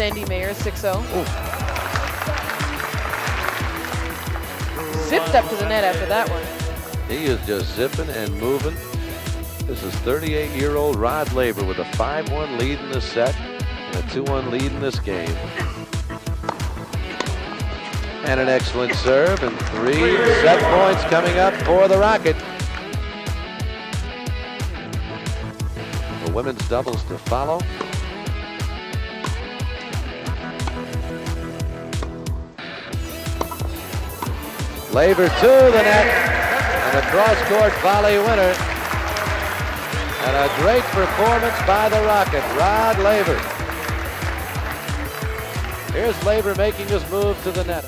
Andy Mayer, 6-0. Zipped up to the net after that one. He is just zipping and moving. This is 38-year-old Rod Laver with a 5-1 lead in this set and a 2-1 lead in this game. And an excellent serve and three set points coming up for the Rocket. The women's doubles to follow. Laver to the net and a cross-court volley winner. And a great performance by the Rocket, Rod Laver. Here's Laver making his move to the net.